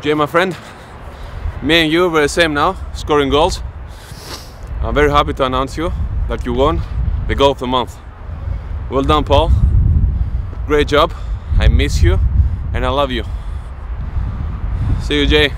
Jay, my friend, me and you were the same now, scoring goals. I'm very happy to announce you that you won the goal of the month. Well done, Paul. Great job. I miss you and I love you. See you, Jay.